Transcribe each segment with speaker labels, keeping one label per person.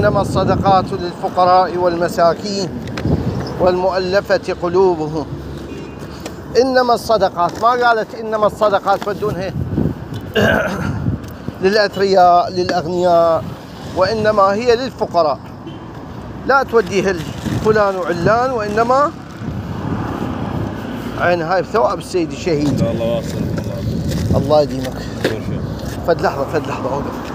Speaker 1: إنما الصدقات للفقراء والمساكين والمؤلفة قلوبهم. إنما الصدقات ما قالت إنما الصدقات فدونها للأثرياء للأغنياء وإنما هي للفقراء. لا توديها فلان وعلان وإنما عين هاي بثواب السيد الشهيد.
Speaker 2: الله واصل.
Speaker 1: الله يديمك. فد لحظة فد لحظة أوقف.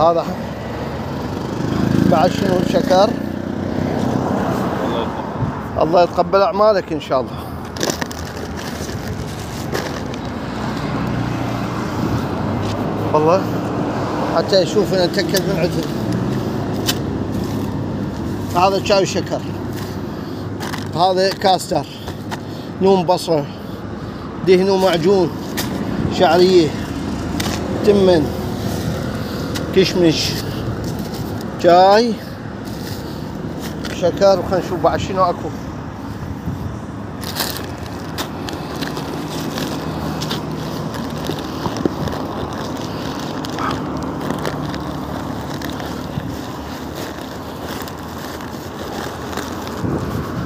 Speaker 1: هذا بعد شنو شكر؟ الله يتقبل أعمالك إن شاء الله. والله حتى يشوفنا نتاكد من عدل هذا شاي شكر هذا كاستر. نوم بصرة. دهنوا معجون. شعرية. تمن. كشمش جاي. شكر وخلينا نشوف بعد شنو أكو.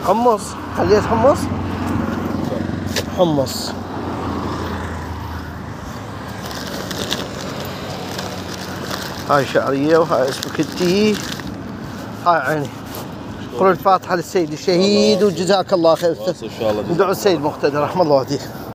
Speaker 1: حمص. خليت حمص. حمص. هاي شعرية وهاي سبكتي هاي عيني. قولوا الفاتحة للسيد الشهيد وجزاك الله خير.
Speaker 2: إن شاء الله.
Speaker 1: ندعو السيد مقتدر رحمه الله يهديه